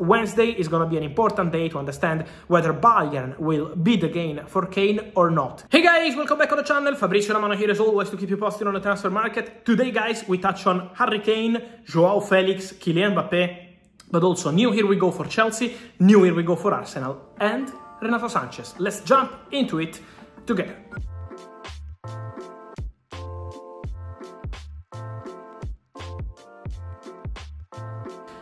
Wednesday is going to be an important day to understand whether Bayern will bid again for Kane or not. Hey guys, welcome back on the channel. Fabrizio Romano here as always to keep you posted on the transfer market. Today, guys, we touch on Harry Kane, Joao Felix, Kylian Mbappe, but also new here we go for Chelsea, new here we go for Arsenal, and Renato Sanches. Let's jump into it together.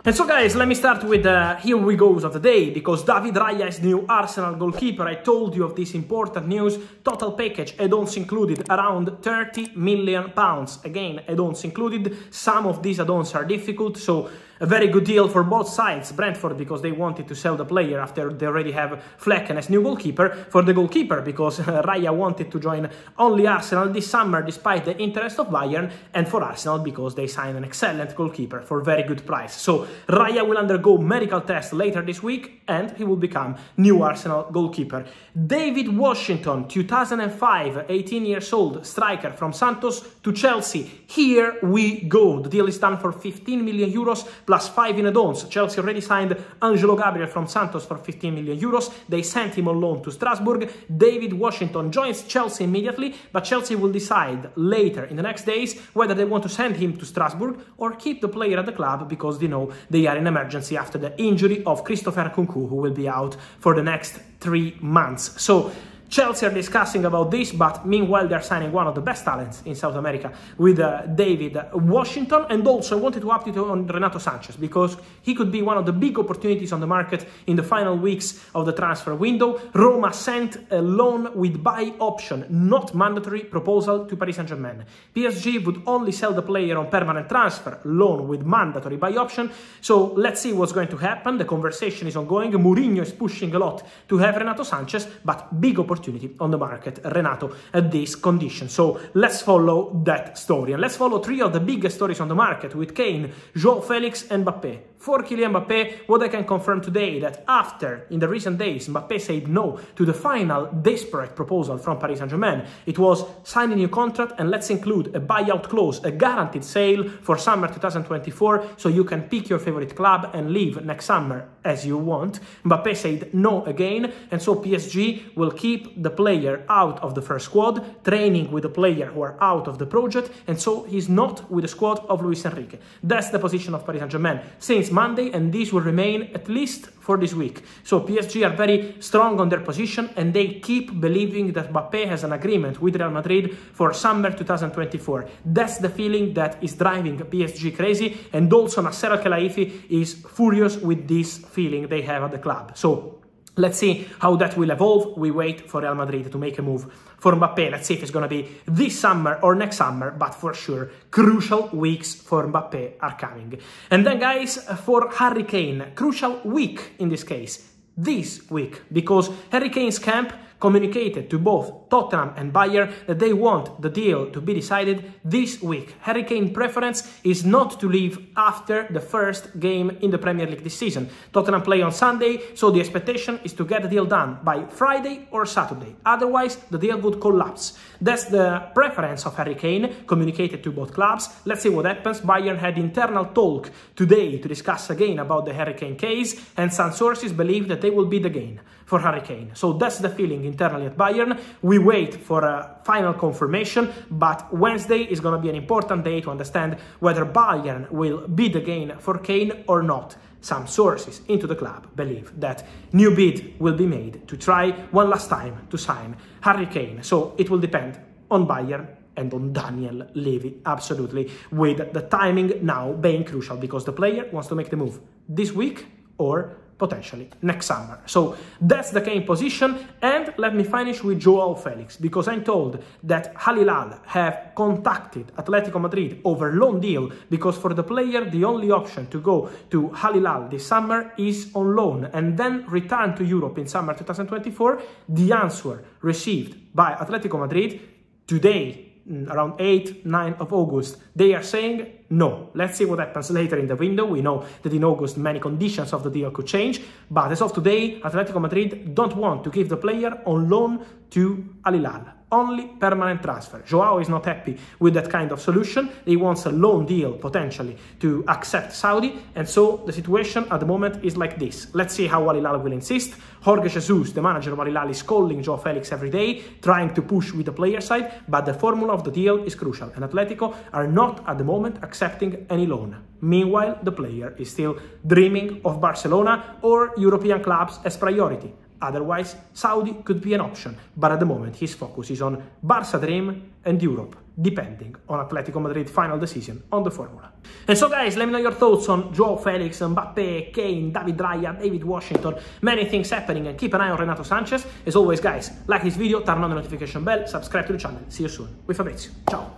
And so guys, let me start with the uh, here we goes of the day, because David Raya is new Arsenal goalkeeper. I told you of this important news. Total package, add-ons included, around 30 million pounds. Again, add-ons included. Some of these add-ons are difficult, so a very good deal for both sides. Brentford because they wanted to sell the player after they already have Flekken as new goalkeeper. For the goalkeeper because Raya wanted to join only Arsenal this summer despite the interest of Bayern. And for Arsenal because they signed an excellent goalkeeper for very good price. So Raya will undergo medical test later this week and he will become new Arsenal goalkeeper. Deivid Washington, 2005, 18 years old, striker from Santos to Chelsea. Here we go. The deal is done for 15 million euros plus 5 in add-ons. Chelsea already signed Angelo Gabriel from Santos for 15 million euros. They sent him on loan to Strasbourg. Deivid Washington joins Chelsea immediately, but Chelsea will decide later in the next days whether they want to send him to Strasbourg or keep the player at the club because they know they are in emergency after the injury of Christopher Nkunku, who will be out for the next three months. So Chelsea are discussing about this, but meanwhile they're signing one of the best talents in South America with uh, Deivid Washington. And also I wanted to update you on Renato Sanches because he could be one of the big opportunities on the market in the final weeks of the transfer window. Roma sent a loan with buy option, not mandatory proposal to Paris Saint-Germain. PSG would only sell the player on permanent transfer, loan with mandatory buy option. So let's see what's going to happen. The conversation is ongoing. Mourinho is pushing a lot to have Renato Sanches, but big opportunity opportunity on the market, Renato, at this condition. So let's follow that story. And let's follow three of the biggest stories on the market with Kane, Joao Felix, and Mbappe. For Kylian Mbappe, what I can confirm today that after, in the recent days, Mbappe said no to the final desperate proposal from Paris Saint-Germain. It was sign a new contract and let's include a buyout clause, a guaranteed sale for summer 2024, so you can pick your favorite club and leave next summer as you want. Mbappe said no again, and so PSG will keep the player out of the first squad, training with the player who are out of the project, and so he's not with the squad of Luis Enrique. That's the position of Paris Saint-Germain since Monday, and this will remain at least for this week. So PSG are very strong on their position, and they keep believing that Mbappe has an agreement with Real Madrid for summer 2024. That's the feeling that is driving PSG crazy, and also Nasser Al-Khelaifi is furious with this feeling they have at the club. So Let's see how that will evolve. We wait for Real Madrid to make a move for Mbappe. Let's see if it's going to be this summer or next summer, but for sure, crucial weeks for Mbappe are coming. And then, guys, for Harry Kane, crucial week in this case, this week, because Harry Kane's camp communicated to both Tottenham and Bayern that they want the deal to be decided this week. Harry Kane preference is not to leave after the first game in the Premier League this season. Tottenham play on Sunday, so the expectation is to get the deal done by Friday or Saturday. Otherwise, the deal would collapse. That's the preference of Harry Kane, communicated to both clubs. Let's see what happens. Bayern had internal talk today to discuss again about the Harry Kane case, and some sources believe that they will bid again for Harry Kane. So that's the feeling internally at Bayern. We wait for a final confirmation, but Wednesday is going to be an important day to understand whether Bayern will bid again for Kane or not. Some sources into the club believe that new bid will be made to try one last time to sign Harry Kane. So it will depend on Bayern and on Daniel Levy, absolutely, with the timing now being crucial because the player wants to make the move this week or potentially next summer. So that's the Kane position. And let me finish with Joao Felix because I'm told that Al Hilal have contacted Atletico Madrid over loan deal because for the player the only option to go to Al Hilal this summer is on loan and then return to Europe in summer 2024. The answer received by Atletico Madrid today Mm, around 8, 9 of August, they are saying no. Let's see what happens later in the window. We know that in August many conditions of the deal could change, but as of today, Atletico Madrid don't want to give the player on loan to Al Hilal. Only permanent transfer. Joao is not happy with that kind of solution. He wants a loan deal potentially to accept Saudi, and so the situation at the moment is like this. Let's see how Al will insist. Jorge Jesus, the manager of Al is calling Joao Felix every day, trying to push with the player side, but the formula of the deal is crucial, and Atletico are not at the moment accepting any loan. Meanwhile, the player is still dreaming of Barcelona or European clubs as priority. Otherwise, Saudi could be an option, but at the moment his focus is on Barca Dream and Europe, depending on Atletico Madrid final decision on the formula. And so guys, let me know your thoughts on Joao Felix, Mbappe, Kane, David Raya, Deivid Washington, many things happening and keep an eye on Renato Sanches. As always guys, like this video, turn on the notification bell, subscribe to the channel. See you soon with Fabrizio. Ciao!